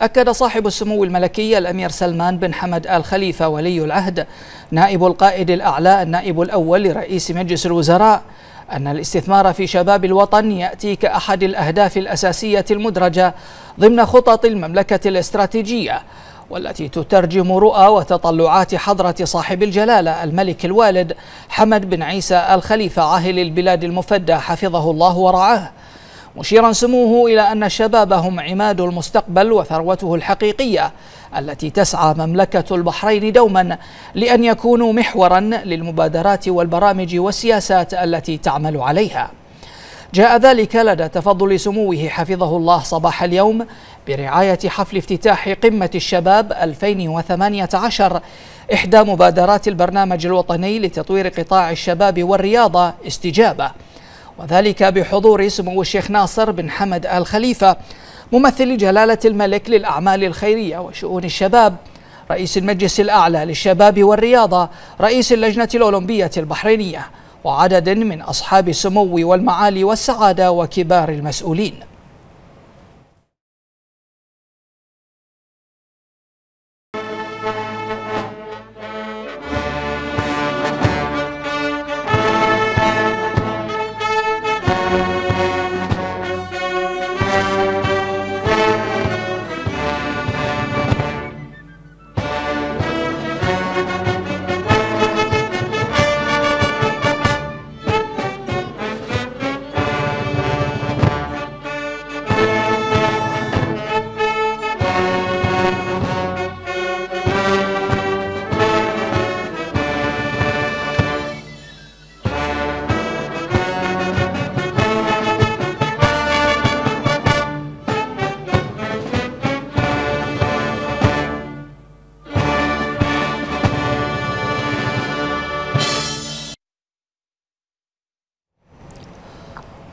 أكد صاحب السمو الملكي الأمير سلمان بن حمد آل خليفة ولي العهد نائب القائد الأعلى النائب الأول لرئيس مجلس الوزراء أن الاستثمار في شباب الوطن يأتي كأحد الأهداف الأساسية المدرجة ضمن خطط المملكة الاستراتيجية والتي تترجم رؤى وتطلعات حضرة صاحب الجلالة الملك الوالد حمد بن عيسى الخليفة عاهل البلاد المفدى حفظه الله ورعاه. مشيرا سموه إلى أن الشباب هم عماد المستقبل وثروته الحقيقية التي تسعى مملكة البحرين دوما لأن يكونوا محورا للمبادرات والبرامج والسياسات التي تعمل عليها. جاء ذلك لدى تفضل سموه حفظه الله صباح اليوم برعاية حفل افتتاح قمة الشباب 2018 إحدى مبادرات البرنامج الوطني لتطوير قطاع الشباب والرياضة استجابة. وذلك بحضور سمو الشيخ ناصر بن حمد آل خليفة ممثل جلالة الملك للأعمال الخيرية وشؤون الشباب رئيس المجلس الأعلى للشباب والرياضة رئيس اللجنة الأولمبية البحرينية وعدد من أصحاب السمو والمعالي والسعادة وكبار المسؤولين.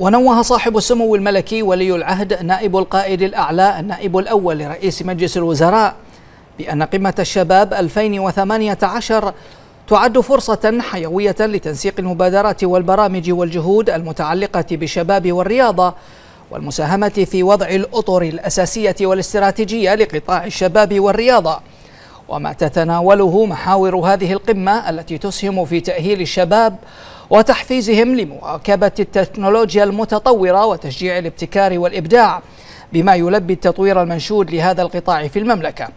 ونوه صاحب السمو الملكي ولي العهد نائب القائد الأعلى النائب الأول لرئيس مجلس الوزراء بأن قمة الشباب 2018 تعد فرصة حيوية لتنسيق المبادرات والبرامج والجهود المتعلقة بالشباب والرياضة والمساهمة في وضع الأطر الأساسية والاستراتيجية لقطاع الشباب والرياضة. وما تتناوله محاور هذه القمة التي تسهم في تأهيل الشباب وتحفيزهم لمواكبة التكنولوجيا المتطورة وتشجيع الابتكار والإبداع بما يلبي التطوير المنشود لهذا القطاع في المملكة.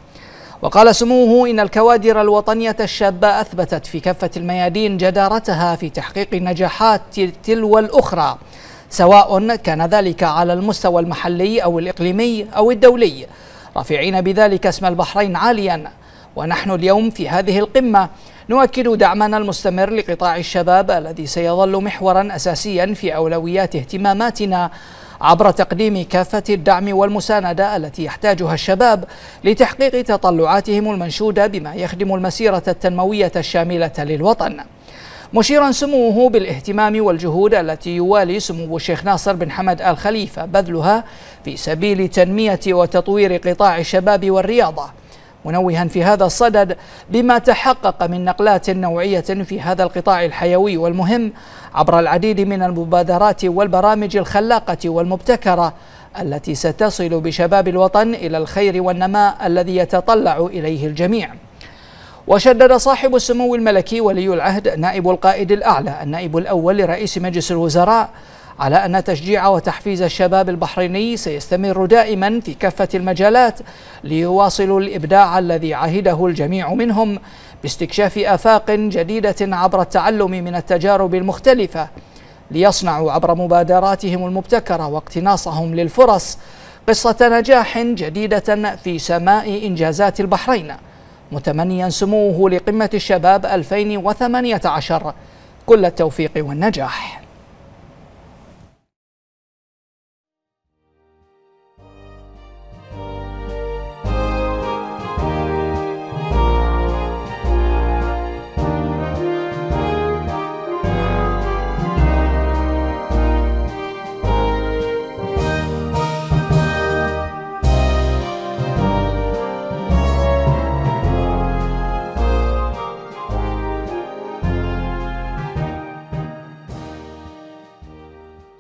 وقال سموه إن الكوادر الوطنية الشابة أثبتت في كافة الميادين جدارتها في تحقيق النجاحات تلو الأخرى سواء كان ذلك على المستوى المحلي أو الإقليمي أو الدولي. رافعين بذلك اسم البحرين عاليا. ونحن اليوم في هذه القمة نؤكد دعمنا المستمر لقطاع الشباب الذي سيظل محورا أساسيا في أولويات اهتماماتنا عبر تقديم كافة الدعم والمساندة التي يحتاجها الشباب لتحقيق تطلعاتهم المنشودة بما يخدم المسيرة التنموية الشاملة للوطن. مشيرا سموه بالاهتمام والجهود التي يوالي سمو الشيخ ناصر بن حمد آل خليفة بذلها في سبيل تنمية وتطوير قطاع الشباب والرياضة. منوها في هذا الصدد بما تحقق من نقلات نوعية في هذا القطاع الحيوي والمهم عبر العديد من المبادرات والبرامج الخلاقة والمبتكرة التي ستصل بشباب الوطن إلى الخير والنماء الذي يتطلع إليه الجميع. وشدد صاحب السمو الملكي ولي العهد نائب القائد الأعلى النائب الأول لرئيس مجلس الوزراء على أن تشجيع وتحفيز الشباب البحريني سيستمر دائما في كافة المجالات ليواصلوا الإبداع الذي عهده الجميع منهم باستكشاف آفاق جديدة عبر التعلم من التجارب المختلفة ليصنعوا عبر مبادراتهم المبتكرة واقتناصهم للفرص قصة نجاح جديدة في سماء إنجازات البحرين متمنيا سموه لقمة الشباب 2018 كل التوفيق والنجاح.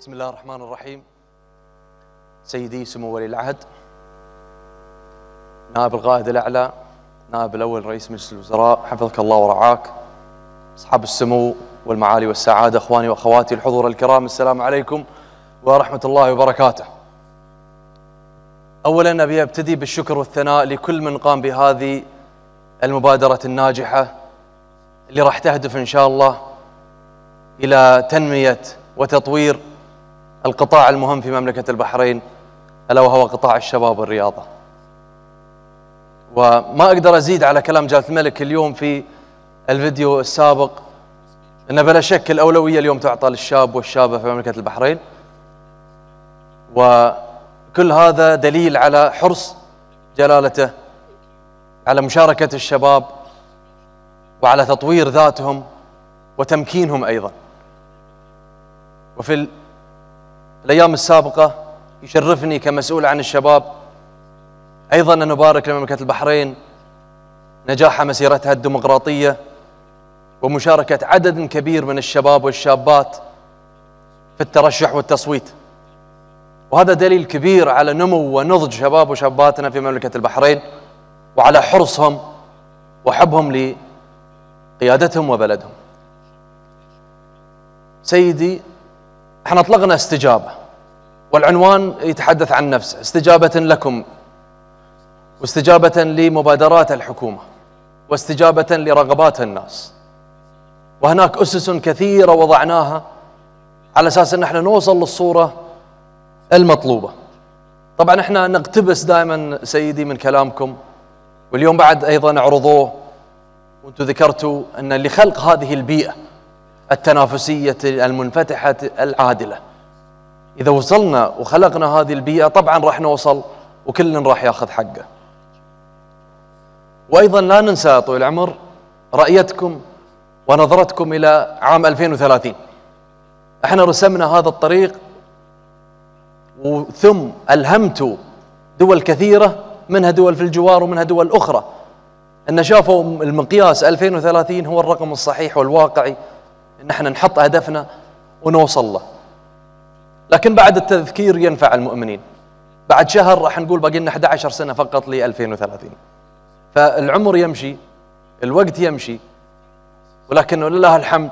بسم الله الرحمن الرحيم. سيدي سمو ولي العهد نائب القائد الأعلى نائب الأول رئيس مجلس الوزراء حفظك الله ورعاك أصحاب السمو والمعالي والسعادة أخواني وأخواتي الحضور الكرام السلام عليكم ورحمة الله وبركاته. أولا أبي أبتدي بالشكر والثناء لكل من قام بهذه المبادرة الناجحة اللي راح تهدف إن شاء الله إلى تنمية وتطوير القطاع المهم في مملكة البحرين ألا وهو قطاع الشباب والرياضة. وما أقدر أزيد على كلام جلالة الملك اليوم في الفيديو السابق أن بلا شك الأولوية اليوم تعطى للشاب والشابة في مملكة البحرين. وكل هذا دليل على حرص جلالته على مشاركة الشباب وعلى تطوير ذاتهم وتمكينهم أيضا. وفي الأيام السابقة يشرفني كمسؤول عن الشباب. أيضا أن نبارك لمملكة البحرين نجاح مسيرتها الديمقراطية ومشاركة عدد كبير من الشباب والشابات في الترشح والتصويت. وهذا دليل كبير على نمو ونضج شباب وشاباتنا في مملكة البحرين وعلى حرصهم وحبهم لقيادتهم وبلدهم. سيدي إحنا اطلقنا استجابة والعنوان يتحدث عن نفسه استجابة لكم واستجابة لمبادرات الحكومة واستجابة لرغبات الناس. وهناك أسس كثيرة وضعناها على أساس أن إحنا نوصل للصورة المطلوبة. طبعا إحنا نقتبس دائما سيدي من كلامكم واليوم بعد أيضا عرضوه وأنتم ذكرتوا أن لخلق هذه البيئة التنافسية المنفتحة العادلة. إذا وصلنا وخلقنا هذه البيئة طبعا راح نوصل وكل راح ياخذ حقه. وأيضا لا ننسى طويل العمر رأيتكم ونظرتكم إلى عام 2030 إحنا رسمنا هذا الطريق ثم ألهمت دول كثيرة منها دول في الجوار ومنها دول أخرى. أن شافوا المقياس 2030 هو الرقم الصحيح والواقعي. أن إحنا نحط هدفنا ونوصل له. لكن بعد التذكير ينفع المؤمنين. بعد شهر راح نقول باقي لنا 11 سنة فقط ل 2030 فالعمر يمشي الوقت يمشي ولكن ولله الحمد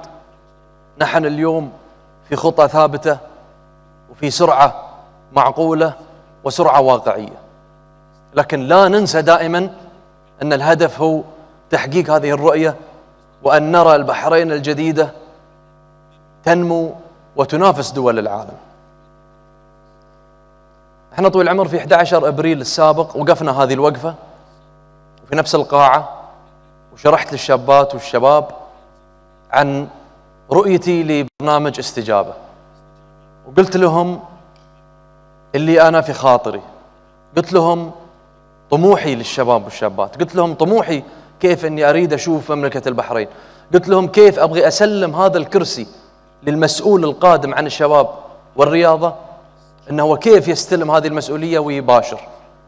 نحن اليوم في خطة ثابتة وفي سرعة معقولة وسرعة واقعية. لكن لا ننسى دائما أن الهدف هو تحقيق هذه الرؤية وأن نرى البحرين الجديدة تنمو وتنافس دول العالم. إحنا طويل العمر في 11 أبريل السابق وقفنا هذه الوقفة في نفس القاعة وشرحت للشابات والشباب عن رؤيتي لبرنامج استجابة. وقلت لهم اللي أنا في خاطري. قلت لهم طموحي للشباب والشابات. قلت لهم طموحي كيف إني أريد أشوف مملكة البحرين. قلت لهم كيف أبغي أسلم هذا الكرسي للمسؤول القادم عن الشباب والرياضة إنه هو كيف يستلم هذه المسؤولية ويباشر.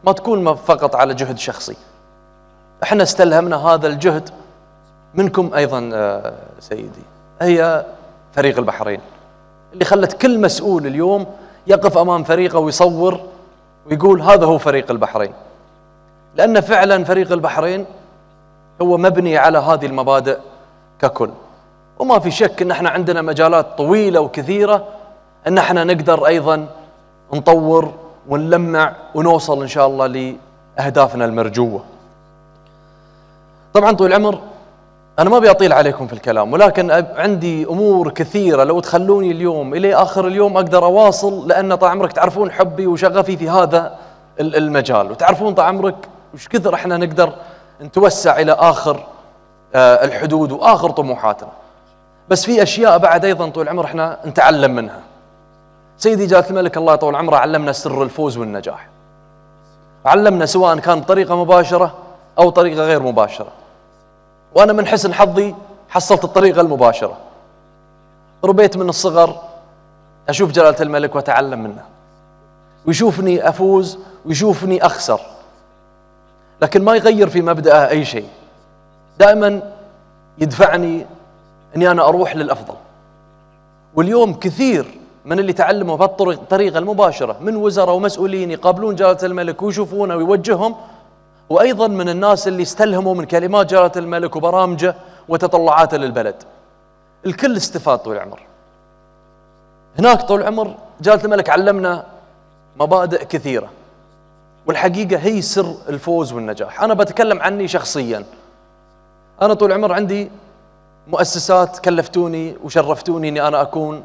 ما تكون فقط على جهد شخصي. إحنا استلهمنا هذا الجهد منكم أيضا آه، سيدي. هي فريق البحرين. اللي خلت كل مسؤول اليوم يقف أمام فريقه ويصور ويقول هذا هو فريق البحرين. لأن فعلا فريق البحرين هو مبني على هذه المبادئ ككل. وما في شك إن إحنا عندنا مجالات طويلة وكثيرة إن إحنا نقدر أيضا نطور ونلمع ونوصل إن شاء الله لأهدافنا المرجوة. طبعا طول العمر أنا ما أبي أطيل عليكم في الكلام ولكن عندي أمور كثيرة لو تخلوني اليوم إلى آخر اليوم أقدر أواصل لأن طال عمرك تعرفون حبي وشغفي في هذا المجال وتعرفون طال عمرك وش كثر إحنا نقدر نتوسع إلى آخر آه، الحدود وآخر طموحاتنا. بس في أشياء بعد أيضا طول العمر إحنا نتعلم منها. سيدي جلاله الملك الله يطول عمره علمنا سر الفوز والنجاح. علمنا سواء كان بطريقة مباشرة أو طريقة غير مباشرة. وأنا من حسن حظي حصلت الطريقة المباشرة. ربيت من الصغر أشوف جلالة الملك وأتعلم منه. ويشوفني أفوز ويشوفني أخسر. لكن ما يغير في مبدأه أي شيء. دائما يدفعني إني أنا أروح للأفضل. واليوم كثير من اللي تعلموا بهالطريقه المباشرة من وزراء ومسؤولين يقابلون جلاله الملك ويشوفونه ويوجههم وأيضا من الناس اللي استلهموا من كلمات جلالة الملك وبرامجه وتطلعاته للبلد. الكل استفاد طول العمر. هناك طول العمر جلالة الملك علمنا مبادئ كثيرة والحقيقة هي سر الفوز والنجاح. أنا بتكلم عني شخصيا. أنا طول العمر عندي مؤسسات كلفتوني وشرفتوني أني أنا أكون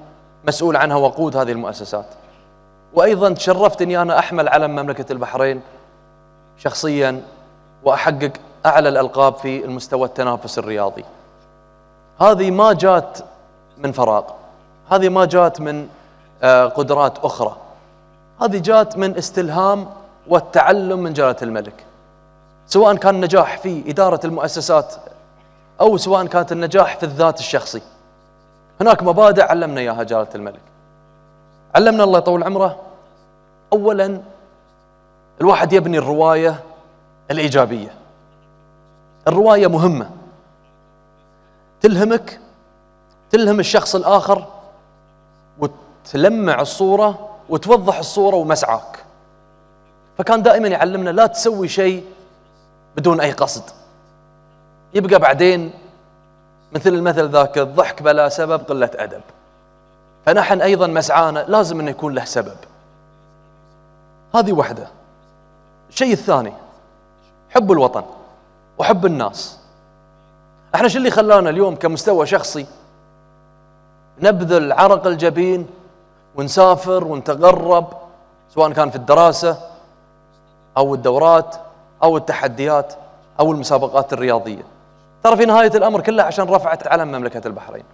مسؤول عنها وقود هذه المؤسسات. وأيضا تشرفت أني أنا أحمل علم مملكة البحرين شخصيا وأحقق أعلى الألقاب في المستوى التنافس الرياضي. هذه ما جات من فراغ هذه ما جات من آه، قدرات أخرى. هذه جات من استلهام والتعلم من جلالة الملك سواء كان النجاح في إدارة المؤسسات أو سواء كانت النجاح في الذات الشخصي. هناك مبادئ علمنا إياها جلالة الملك. علمنا الله يطول عمره. أولا الواحد يبني الرواية الإيجابية. الرواية مهمة. تلهمك تلهم الشخص الآخر وتلمع الصورة وتوضح الصورة ومسعاك. فكان دائما يعلمنا لا تسوي شيء بدون أي قصد. يبقى بعدين مثل المثل ذاك الضحك بلا سبب قلة أدب. فنحن أيضا مسعانا لازم أنه يكون له سبب. هذه وحدة. الشيء الثاني حب الوطن وحب الناس. إحنا شو اللي خلانا اليوم كمستوى شخصي نبذل عرق الجبين ونسافر ونتغرب سواء كان في الدراسة أو الدورات أو التحديات أو المسابقات الرياضية؟ ترى في نهاية الأمر كله عشان رفعت علم مملكة البحرين.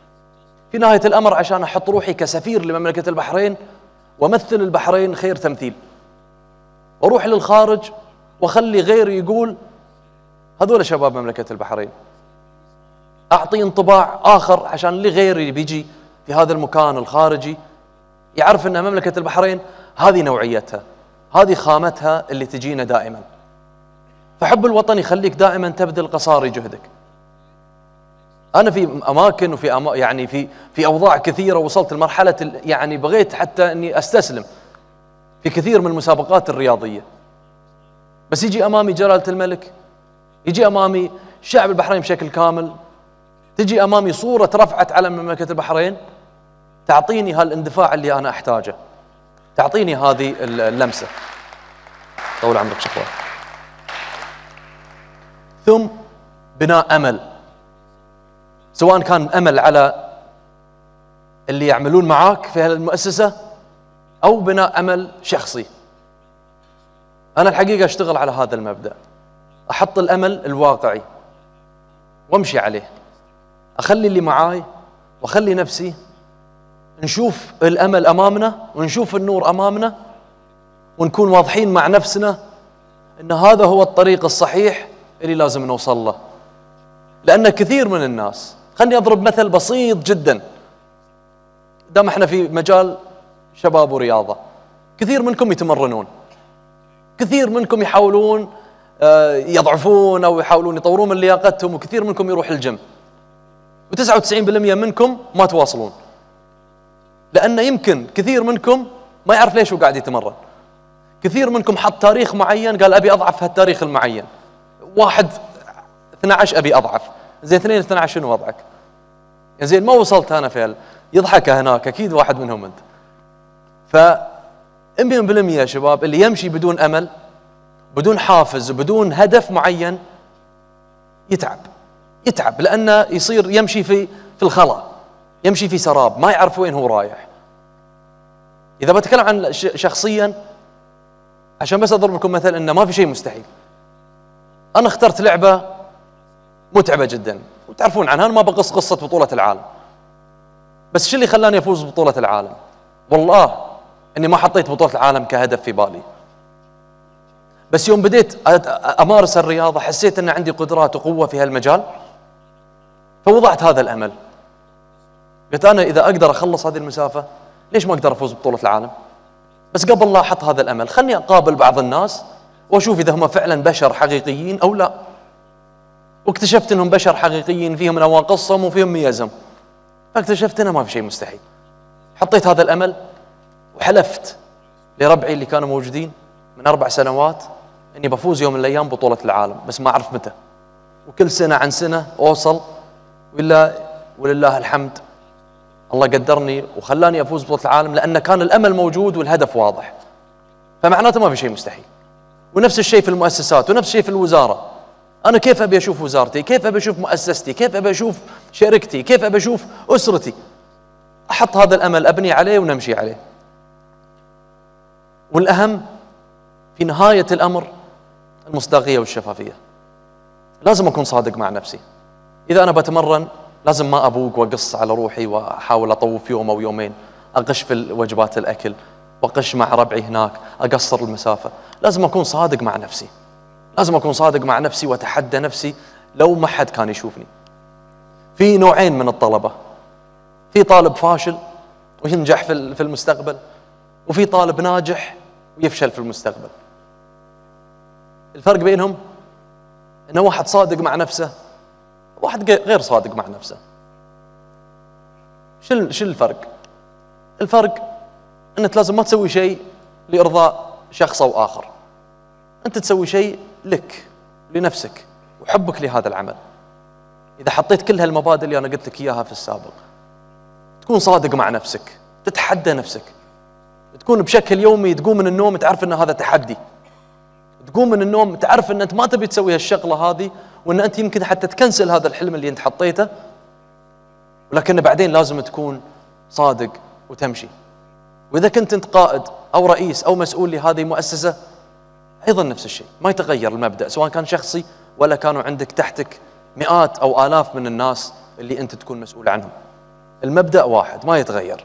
في نهاية الأمر عشان أحط روحي كسفير لمملكة البحرين ومثل البحرين خير تمثيل. وأروح للخارج وأخلي غيري يقول هذول شباب مملكة البحرين. أعطي انطباع آخر عشان اللي غيري بيجي في هذا المكان الخارجي يعرف أن مملكة البحرين هذه نوعيتها هذه خامتها اللي تجينا دائما. فحب الوطن يخليك دائما تبذل قصاري جهدك. أنا في أماكن وفي أما يعني في في أوضاع كثيرة وصلت لمرحلة يعني بغيت حتى إني أستسلم في كثير من المسابقات الرياضية. بس يجي أمامي جلالة الملك يجي أمامي شعب البحرين بشكل كامل تجي أمامي صورة رفعت علم مملكة البحرين تعطيني هالاندفاع اللي أنا أحتاجه. تعطيني هذه اللمسة. طول عمرك شكرا. ثم بناء أمل. سواء كان أمل على اللي يعملون معاك في المؤسسه أو بناء أمل شخصي. أنا الحقيقة أشتغل على هذا المبدأ. أحط الأمل الواقعي وأمشي عليه. أخلي اللي معاي وأخلي نفسي نشوف الأمل أمامنا ونشوف النور أمامنا ونكون واضحين مع نفسنا إن هذا هو الطريق الصحيح اللي لازم نوصل له. لأن كثير من الناس خلني أضرب مثل بسيط جدا. دام إحنا في مجال شباب ورياضة كثير منكم يتمرنون. كثير منكم يحاولون آه، يضعفون أو يحاولون يطورون من لياقتهم وكثير منكم يروح الجيم. و99% منكم ما تواصلون. لأن يمكن كثير منكم ما يعرف ليش هو قاعد يتمرن. كثير منكم حط تاريخ معين قال أبي أضعف هالتاريخ المعين. واحد 12 أبي أضعف. زين اثنين 12 شنو وضعك؟ يعني زين ما وصلت أنا في يضحك هناك أكيد واحد منهم أنت. ف 100% يا شباب اللي يمشي بدون أمل بدون حافز وبدون هدف معين يتعب. يتعب لأنه يصير يمشي في في الخلا. يمشي في سراب ما يعرف وين هو رايح. إذا بتكلم عن شخصيا عشان بس أضرب لكم مثل أنه ما في شيء مستحيل. أنا اخترت لعبة متعبة جدا. وتعرفون عنها أنا ما بقص قصة بطولة العالم. بس شو اللي خلاني أفوز ببطولة العالم؟ والله أني ما حطيت بطولة العالم كهدف في بالي. بس يوم بديت أمارس الرياضة حسيت أن عندي قدرات وقوة في هالمجال فوضعت هذا الأمل. قلت أنا إذا أقدر أخلص هذه المسافة ليش ما أقدر أفوز ببطولة العالم؟ بس قبل لا أحط هذا الأمل خلني أقابل بعض الناس وأشوف إذا هم فعلا بشر حقيقيين أو لا. واكتشفت أنهم بشر حقيقيين فيهم نواقصهم وفيهم ميزهم فاكتشفت أنه ما في شيء مستحيل. حطيت هذا الأمل وحلفت لربعي اللي كانوا موجودين من أربع سنوات إني بفوز يوم من الأيام بطولة العالم بس ما أعرف متى. وكل سنة عن سنة أوصل ولا ولله الحمد. الله قدرني وخلاني أفوز بطولة العالم لأن كان الأمل موجود والهدف واضح. فمعناته ما في شيء مستحيل. ونفس الشيء في المؤسسات ونفس الشيء في الوزارة. أنا كيف أبي أشوف وزارتي؟ كيف أبي أشوف مؤسستي؟ كيف أبي أشوف شركتي؟ كيف أبي أشوف أسرتي؟ أحط هذا الأمل أبني عليه ونمشي عليه. والأهم في نهاية الأمر المصداقية والشفافية. لازم أكون صادق مع نفسي. إذا أنا بتمرن لازم ما أبوق وأقص على روحي وأحاول أطوف يوم أو يومين اغش في وجبات الأكل وأقش مع ربعي هناك أقصر المسافة. لازم أكون صادق مع نفسي. لازم أكون صادق مع نفسي وأتحدى نفسي لو ما حد كان يشوفني. في نوعين من الطلبة. في طالب فاشل وينجح في المستقبل وفي طالب ناجح ويفشل في المستقبل. الفرق بينهم إنه واحد صادق مع نفسه واحد غير صادق مع نفسه. شو شو الفرق؟ الفرق إنك لازم ما تسوي شيء لإرضاء شخص أو آخر. أنت تسوي شيء لك لنفسك وحبك لهذا العمل. إذا حطيت كل هالمبادئ اللي أنا قلت لك إياها في السابق تكون صادق مع نفسك تتحدى نفسك. تكون بشكل يومي تقوم من النوم تعرف إن هذا تحدي. تقوم من النوم تعرف إن أنت ما تبي تسوي هالشغلة هذه وإن أنت يمكن حتى تكنسل هذا الحلم اللي أنت حطيته. ولكن بعدين لازم تكون صادق وتمشي. وإذا كنت أنت قائد أو رئيس أو مسؤول لهذه المؤسسه أيضا نفس الشيء ما يتغير المبدأ سواء كان شخصي ولا كانوا عندك تحتك مئات أو آلاف من الناس اللي أنت تكون مسؤول عنهم. المبدأ واحد ما يتغير.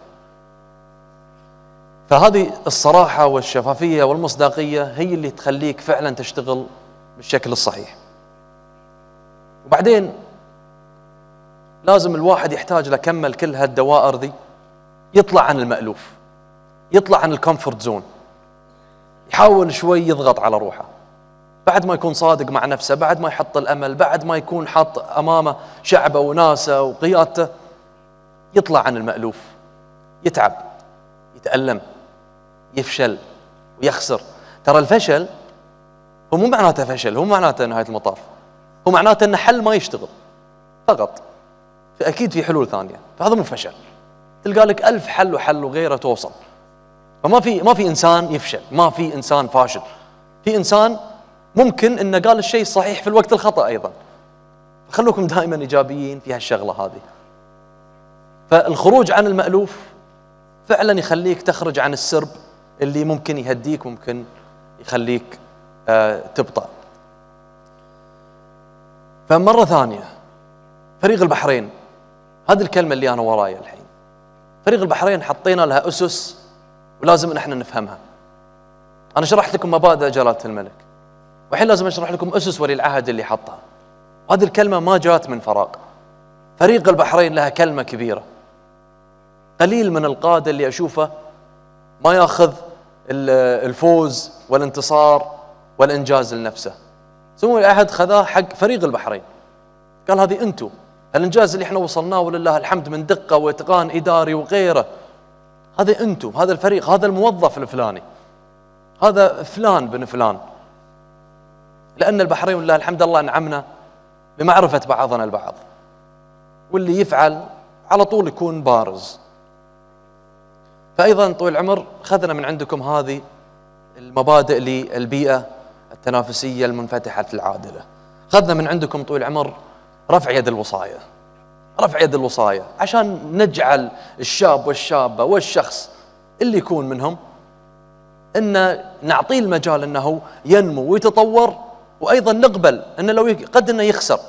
فهذه الصراحة والشفافية والمصداقية هي اللي تخليك فعلا تشتغل بالشكل الصحيح. وبعدين لازم الواحد يحتاج لكمل كل هالدوائر ذي يطلع عن المألوف يطلع عن ال comfort zone. يحاول شوي يضغط على روحه. بعد ما يكون صادق مع نفسه بعد ما يحط الأمل بعد ما يكون حاط أمامه شعبه وناسه وقيادته يطلع عن المألوف يتعب يتألم يفشل ويخسر. ترى الفشل هو مو معناته فشل هو معناته نهاية المطاف. هو معناته انه حل ما يشتغل فقط. فأكيد في حلول ثانية فهذا مو فشل. تلقى لك ألف حل وحل وغيره توصل. فما في ما في إنسان يفشل ما في إنسان فاشل. في إنسان ممكن إنه قال الشيء الصحيح في الوقت الخطأ أيضا. خلوكم دائما إيجابيين في هالشغلة هذه. فالخروج عن المألوف فعلا يخليك تخرج عن السرب اللي ممكن يهديك ممكن يخليك آه تبطأ. فمرة ثانية فريق البحرين هذه الكلمة اللي أنا ورايا الحين. فريق البحرين حطينا لها أسس ولازم نحن نفهمها. أنا شرحت لكم مبادئ جلالة الملك. والحين لازم أشرح لكم أسس ولي العهد اللي حطها. هذه الكلمة ما جات من فراغ. فريق البحرين لها كلمة كبيرة. قليل من القادة اللي أشوفه ما يأخذ الفوز والانتصار والإنجاز لنفسه. سمو العهد خذاه حق فريق البحرين. قال هذه أنتم الإنجاز اللي إحنا وصلناه ولله الحمد من دقة وإتقان إداري وغيره. هذا أنتم هذا الفريق هذا الموظف الفلاني. هذا فلان بن فلان. لأن البحرين ولله الحمد الله أنعمنا بمعرفة بعضنا البعض. واللي يفعل على طول يكون بارز. فايضا طويل العمر أخذنا من عندكم هذه المبادئ للبيئة التنافسية المنفتحة العادلة. أخذنا من عندكم طويل العمر رفع يد الوصايه رفع يد الوصاية عشان نجعل الشاب والشابة والشخص اللي يكون منهم إن نعطيه المجال إنه ينمو ويتطور وأيضا نقبل انه لو قد إنه يخسر.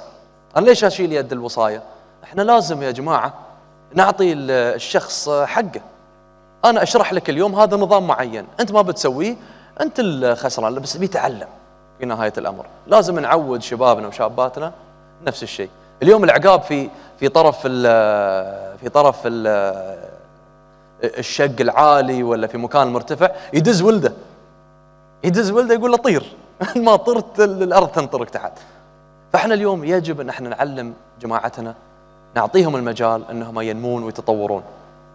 أنا ليش أشيل يد الوصايه؟ إحنا لازم يا جماعة نعطي الشخص حقه. أنا أشرح لك اليوم هذا نظام معين أنت ما بتسويه أنت الخسران بس بيتعلم في نهاية الأمر. لازم نعود شبابنا وشاباتنا نفس الشيء. اليوم العقاب في في طرف ال في طرف ال الشق العالي ولا في مكان مرتفع يدز ولده. يدز ولده يقول له طير. ما طرت الأرض تنطرك تحت. فإحنا اليوم يجب أن إحنا نعلم جماعتنا نعطيهم المجال أنهم ينمون ويتطورون.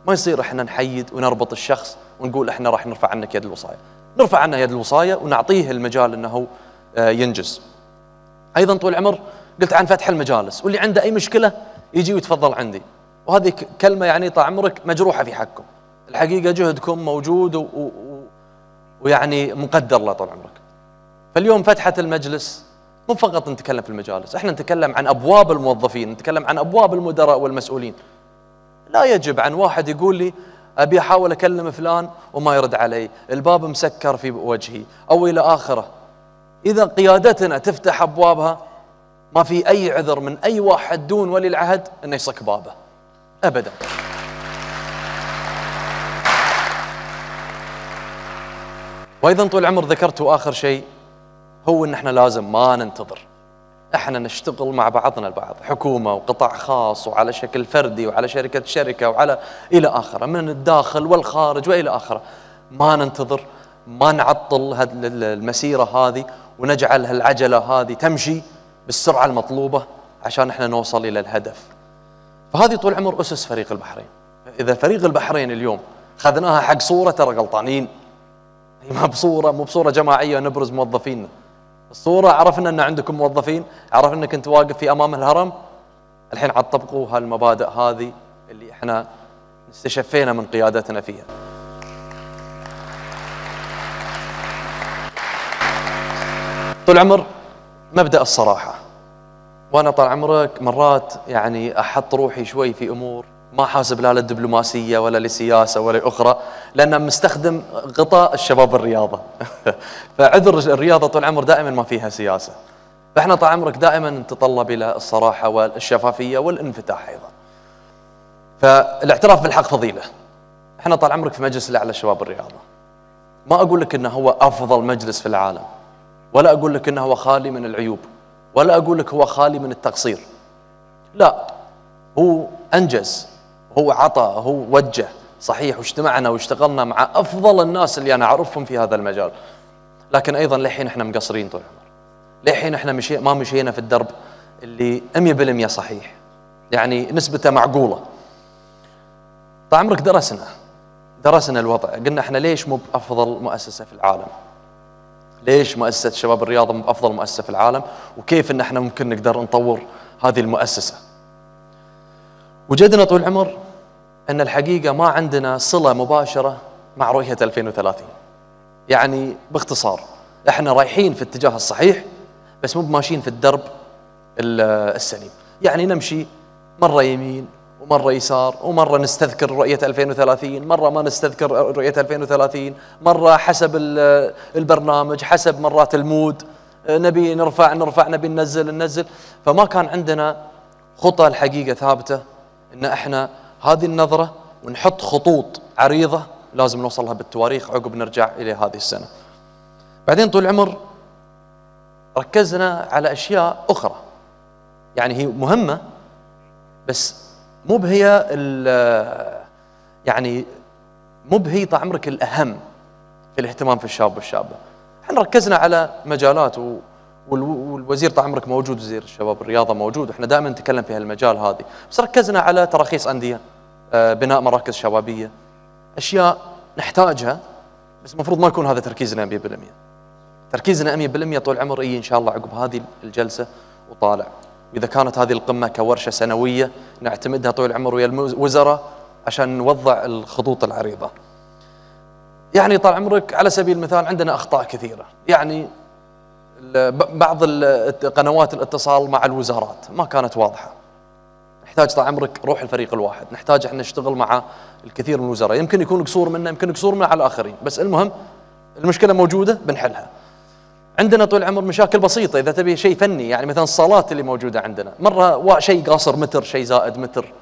ما يصير إحنا نحيد ونربط الشخص ونقول إحنا راح نرفع عنك يد الوصايه نرفع عنه يد الوصايه ونعطيه المجال أنه آه، ينجز. أيضا طول العمر قلت عن فتح المجالس واللي عنده أي مشكلة يجي ويتفضل عندي. وهذه كلمة يعني طال عمرك مجروحة في حقكم. الحقيقة جهدكم موجود و... و... ويعني مقدر له طول عمرك. فاليوم فتحة المجلس مو فقط نتكلم في المجالس إحنا نتكلم عن أبواب الموظفين نتكلم عن أبواب المدراء والمسؤولين. لا يجب عن واحد يقول لي أبي أحاول أكلم فلان وما يرد علي الباب مسكر في وجهي أو إلى آخره. إذا قيادتنا تفتح أبوابها ما في أي عذر من أي واحد دون ولي العهد انه يصك بابه. ابدا. وأيضا طول العمر ذكرت آخر شيء هو إن إحنا لازم ما ننتظر. إحنا نشتغل مع بعضنا البعض حكومة وقطاع خاص وعلى شكل فردي وعلى شركة شركة وعلى إلى آخره من الداخل والخارج وإلى آخره. ما ننتظر ما نعطل المسيرة هذه ونجعل هالعجلة هذه تمشي. بالسرعة المطلوبة عشان إحنا نوصل إلى الهدف. فهذه طول عمر أسس فريق البحرين. إذا فريق البحرين اليوم خذناها حق صورة ترى غلطانين. ما بصورة مو بصورة جماعية نبرز موظفينا الصورة عرفنا أن عندكم موظفين عرفنا أنك أنت واقف في أمام الهرم. الحين عاد طبقوا هالمبادئ هذه اللي إحنا استشفينا من قيادتنا فيها. طول عمر مبدأ الصراحة. وأنا طال عمرك مرات يعني أحط روحي شوي في أمور ما حاسب لا للدبلوماسية ولا لسياسة ولا أخرى لأن مستخدم غطاء الشباب الرياضة. فعذر الرياضة طول العمر دائما ما فيها سياسة. فإحنا طال عمرك دائما نتطلب إلى الصراحة والشفافية والانفتاح أيضا. فالاعتراف بالحق فضيلة. إحنا طال عمرك في مجلس الأعلى للشباب الرياضة. ما أقول لك أنه هو أفضل مجلس في العالم. ولا أقول لك أنه هو خالي من العيوب ولا أقول لك هو خالي من التقصير. لا هو أنجز هو عطى هو وجه صحيح واجتمعنا واشتغلنا مع أفضل الناس اللي أنا أعرفهم في هذا المجال. لكن أيضا للحين إحنا مقصرين طول العمر. للحين إحنا مشي ما مشينا في الدرب اللي 100% صحيح. يعني نسبته معقولة. طال عمرك درسنا درسنا الوضع. قلنا إحنا ليش مو بأفضل مؤسسة في العالم؟ ليش مؤسسة شباب الرياضه مو بأفضل مؤسسة في العالم وكيف إن إحنا ممكن نقدر نطور هذه المؤسسة. وجدنا طول العمر أن الحقيقة ما عندنا صلة مباشرة مع رؤية 2030 يعني باختصار إحنا رايحين في الاتجاه الصحيح بس مو ماشيين في الدرب السليم. يعني نمشي مرة يمين ومرة يسار ومرة نستذكر رؤية 2030 مرة ما نستذكر رؤية 2030 مرة حسب البرنامج حسب مرات المود. نبي نرفع نرفع نبي ننزل ننزل. فما كان عندنا خطة الحقيقة ثابتة إن إحنا هذه النظرة ونحط خطوط عريضة لازم نوصلها بالتواريخ عقب نرجع إلى هذه السنة. بعدين طول العمر ركزنا على أشياء أخرى. يعني هي مهمة بس مو بهي يعني مو بهي طال عمرك الأهم في الاهتمام في الشاب والشابة. إحنا ركزنا على مجالات والوزير طال عمرك موجود وزير الشباب الرياضه موجود وإحنا دائما نتكلم في هالمجال هذه. بس ركزنا على تراخيص أندية آه، بناء مراكز شبابية أشياء نحتاجها بس المفروض ما يكون هذا تركيزنا 100% تركيزنا 100% طول العمر إي إن شاء الله عقب هذه الجلسة وطالع. واذا كانت هذه القمة كورشة سنوية نعتمدها طول العمر ويا الوزراء عشان نوضع الخطوط العريضة. يعني طال عمرك على سبيل المثال عندنا أخطاء كثيرة. يعني بعض قنوات الاتصال مع الوزارات ما كانت واضحة. نحتاج طال عمرك روح الفريق الواحد. نحتاج إحنا نشتغل مع الكثير من الوزراء. يمكن يكون قصور منا يمكن قصور منا على الآخرين. بس المهم المشكلة موجودة بنحلها. عندنا طول العمر مشاكل بسيطة إذا تبي شيء فني يعني مثلا الصالات اللي موجودة عندنا مرة شيء قاصر متر شيء زائد متر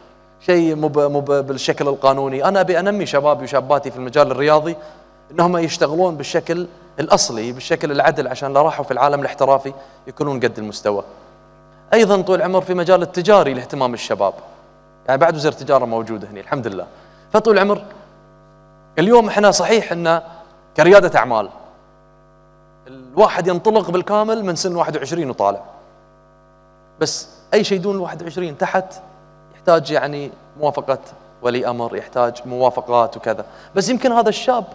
شيء مو مو بالشكل القانوني أنا أبي أنمي شبابي وشاباتي في المجال الرياضي إنهم يشتغلون بالشكل الأصلي بالشكل العدل عشان لا راحوا في العالم الاحترافي يكونون قد المستوى. أيضا طول العمر في مجال التجاري لاهتمام الشباب. يعني بعد وزير التجارة موجود هنا الحمد لله. فطول العمر اليوم إحنا صحيح إن كريادة أعمال الواحد ينطلق بالكامل من سن 21 وطالع. بس أي شيء دون 21 تحت يحتاج يعني موافقة ولي أمر، يحتاج موافقات وكذا، بس يمكن هذا الشاب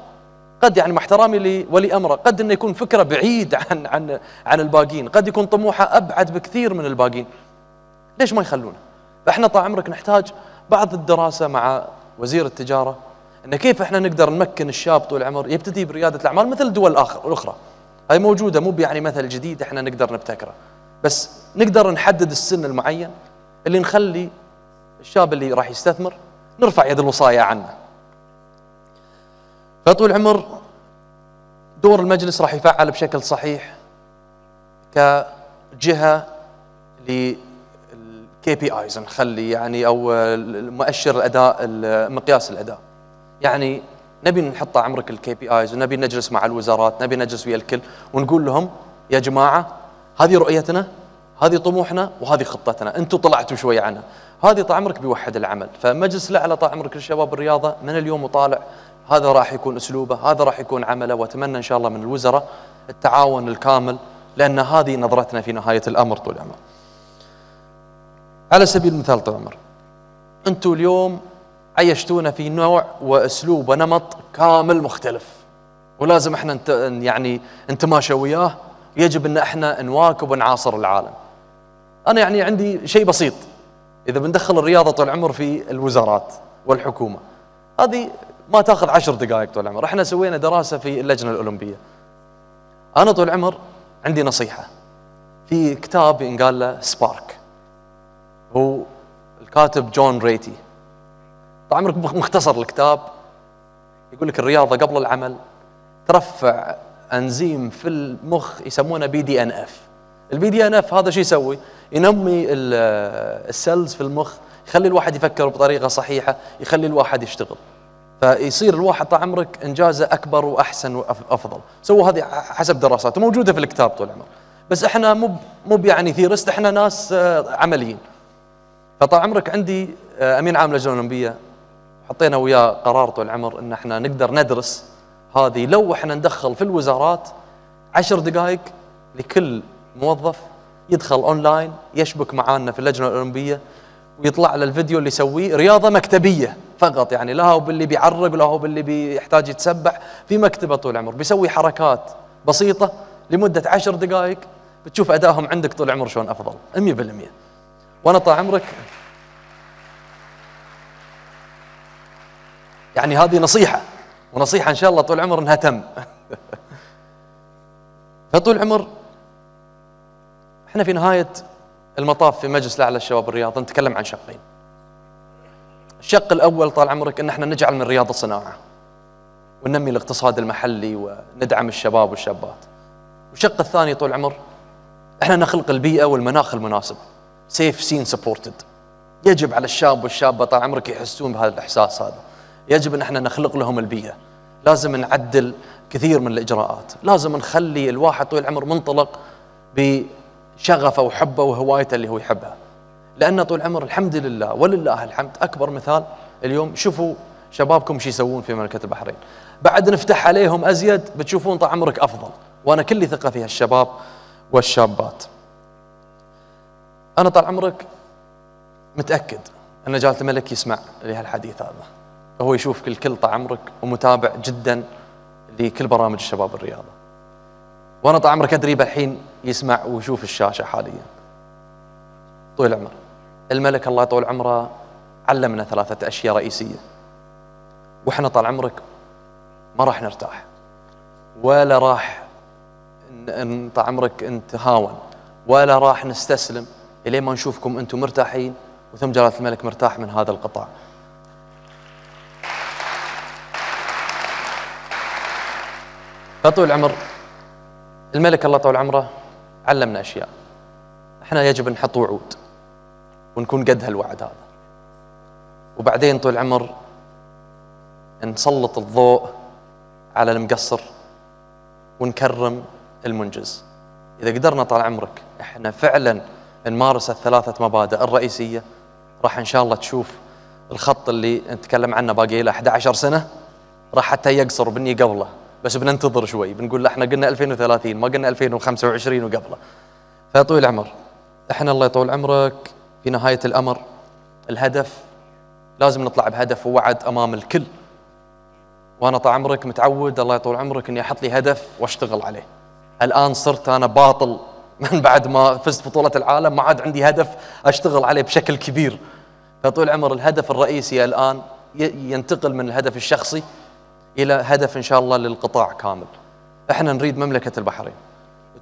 قد يعني مع احترامي لولي أمره قد إنه يكون فكرة بعيد عن عن عن الباقين قد يكون طموحه أبعد بكثير من الباقين ليش ما يخلونه؟ فإحنا طال عمرك نحتاج بعض الدراسة مع وزير التجارة إن كيف إحنا نقدر نمكن الشاب طول العمر يبتدي بريادة الأعمال مثل الدول الأخرى. هاي موجودة مو يعني مثل جديد إحنا نقدر نبتكره. بس نقدر نحدد السن المعين اللي نخلي الشاب اللي راح يستثمر نرفع يد الوصايه عنه. فطول العمر دور المجلس راح يفعل بشكل صحيح كجهة لل KPIs نخلي يعني أو مؤشر الأداء مقياس الأداء. يعني نبي نحط طال عمرك ال KPIs ونبي نجلس مع الوزارات نبي نجلس ويا الكل ونقول لهم يا جماعة هذه رؤيتنا هذه طموحنا وهذه خطتنا أنتم طلعتوا شوي عنها. هذه طال عمرك بيوحد العمل. فمجلس طال عمرك للشباب الرياضة من اليوم وطالع هذا راح يكون أسلوبه هذا راح يكون عمله وأتمنى إن شاء الله من الوزراء التعاون الكامل لأن هذه نظرتنا في نهاية الأمر طول العمر على سبيل المثال طول العمر أنتم اليوم عيشتونا في نوع وأسلوب ونمط كامل مختلف. ولازم إحنا انت يعني انتماشى وياه. يجب إن إحنا نواكب ونعاصر العالم. أنا يعني عندي شيء بسيط. إذا بندخل الرياضة طول العمر في الوزارات والحكومة هذه ما تأخذ عشر دقائق طول العمر. إحنا سوينا دراسة في اللجنة الأولمبية. أنا طول العمر عندي نصيحة. في كتاب ينقال له Spark. هو الكاتب جون ريتي. طال عمرك مختصر الكتاب؟ يقول لك الرياضة قبل العمل ترفع أنزيم في المخ يسمونه بي دي ان اف البي دي ان اف هذا شو يسوي؟ ينمي ال cells في المخ يخلي الواحد يفكر بطريقة صحيحة يخلي الواحد يشتغل. فيصير الواحد طال عمرك إنجازه أكبر وأحسن وأفضل. سووا هذه حسب دراسات موجودة في الكتاب طول العمر. بس إحنا مو مو يعني theorists إحنا ناس آه، عمليين. فطال عمرك عندي آه، أمين عام اللجنه الأولمبية. حطينا وياه قرار طول العمر إن إحنا نقدر ندرس هذه. لو إحنا ندخل في الوزارات عشر دقائق لكل موظف يدخل أونلاين يشبك معانا في اللجنة الأولمبية ويطلع له الفيديو اللي يسويه رياضة مكتبية فقط. يعني لا هو باللي بيعرق لا هو باللي بيحتاج يتسبح في مكتبة طول العمر. بيسوي حركات بسيطة لمدة عشر دقائق بتشوف أدائهم عندك طول العمر شلون أفضل. 100% وأنا طال عمرك يعني هذه نصيحة ونصيحة إن شاء الله طول العمر إنها تم. فطول العمر إحنا في نهاية المطاف في مجلس الأعلى للشباب الرياضه نتكلم عن شقين. الشق الأول طال عمرك إن إحنا نجعل من الرياضه صناعه وننمي الاقتصاد المحلي وندعم الشباب والشابات. والشق الثاني طول العمر إحنا نخلق البيئة والمناخ المناسب سيف سين سبورتد يجب على الشاب والشابة طال عمرك يحسون بهذا الإحساس هذا. يجب أن إحنا نخلق لهم البيئة. لازم نعدل كثير من الإجراءات. لازم نخلي الواحد طول العمر منطلق بشغفه وحبه وهوايته اللي هو يحبها. لأن طول العمر الحمد لله ولله الحمد أكبر مثال اليوم. شوفوا شبابكم شو يسوون في مملكة البحرين. بعد نفتح عليهم أزيد بتشوفون طال عمرك أفضل. وأنا كلي ثقة في هالشباب والشابات. أنا طال عمرك متأكد أن جلاله الملك يسمع لهالحديث هذا. هو يشوف الكل طال عمرك ومتابع جدا لكل برامج الشباب الرياضة. وأنا طال عمرك أدري الحين يسمع ويشوف الشاشة حاليا. طول العمر. الملك الله يطول عمره علمنا ثلاثة أشياء رئيسية. وإحنا طال عمرك ما راح نرتاح. ولا راح طال عمرك نتهاون. ولا راح نستسلم إلين ما نشوفكم أنتم مرتاحين وثم جلالة الملك مرتاح من هذا القطاع. فطول العمر الملك الله طول عمره علمنا أشياء. إحنا يجب نحط وعود ونكون قد هالوعد هذا. وبعدين طول العمر نسلط الضوء على المقصر ونكرم المنجز. إذا قدرنا طال عمرك إحنا فعلا نمارس الثلاثة مبادئ الرئيسية. راح إن شاء الله تشوف الخط اللي نتكلم عنه باقي له 11 سنة راح حتى يقصر بني قبله. بس بننتظر شوي بنقول إحنا قلنا 2030 ما قلنا 2025 وقبله. فيا طويل العمر. إحنا الله يطول عمرك. في نهاية الأمر الهدف لازم نطلع بهدف ووعد أمام الكل. وأنا طال عمرك متعود الله يطول عمرك إني أحط لي هدف وأشتغل عليه. الآن صرت أنا باطل. من بعد ما فزت بطولة العالم ما عاد عندي هدف أشتغل عليه بشكل كبير. فطول عمر الهدف الرئيسي الآن ينتقل من الهدف الشخصي إلى هدف إن شاء الله للقطاع كامل. إحنا نريد مملكة البحرين.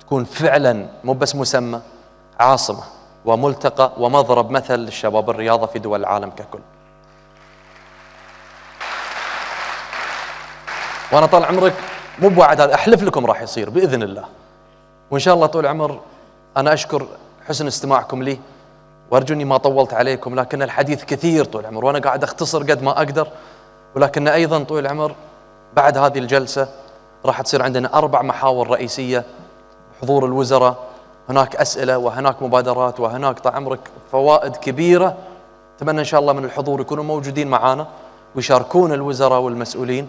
تكون فعلا مو بس مسمى عاصمة وملتقى ومضرب مثل للشباب الرياضة في دول العالم ككل. وأنا طال عمرك مو بوعد هذا أحلف لكم راح يصير بإذن الله. وإن شاء الله طول عمر أنا أشكر حسن استماعكم لي وارجو اني ما طولت عليكم لكن الحديث كثير طول العمر وأنا قاعد أختصر قد ما أقدر ولكن أيضا طول العمر بعد هذه الجلسة راح تصير عندنا أربع محاور رئيسية حضور الوزراء هناك أسئلة وهناك مبادرات وهناك طال عمرك فوائد كبيرة. أتمنى إن شاء الله من الحضور يكونوا موجودين معانا ويشاركون الوزراء والمسؤولين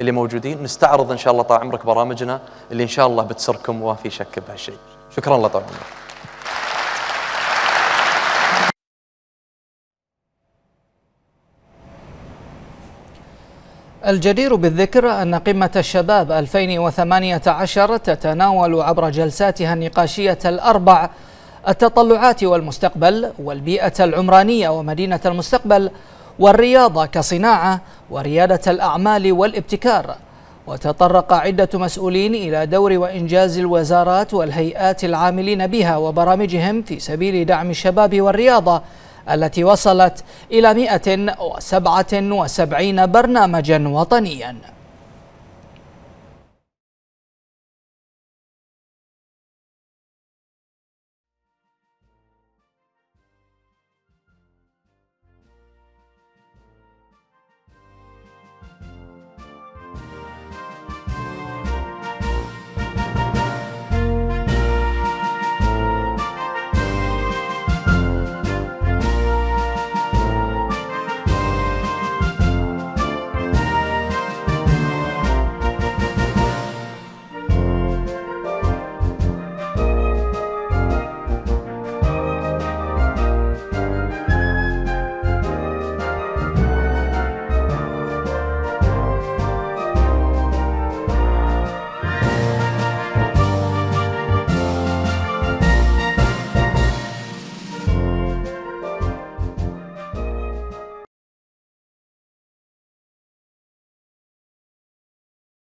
اللي موجودين. نستعرض إن شاء الله طال عمرك برامجنا اللي إن شاء الله بتسركم وفي شك بهالشيء. شكرا الله طال عمرك. الجدير بالذكر أن قمة الشباب 2018 تتناول عبر جلساتها النقاشية الأربع التطلعات والمستقبل والبيئة العمرانية ومدينة المستقبل والرياضة كصناعة وريادة الأعمال والابتكار. وتطرق عدة مسؤولين إلى دور وإنجاز الوزارات والهيئات العاملين بها وبرامجهم في سبيل دعم الشباب والرياضة التي وصلت إلى 177 برنامجا وطنيا.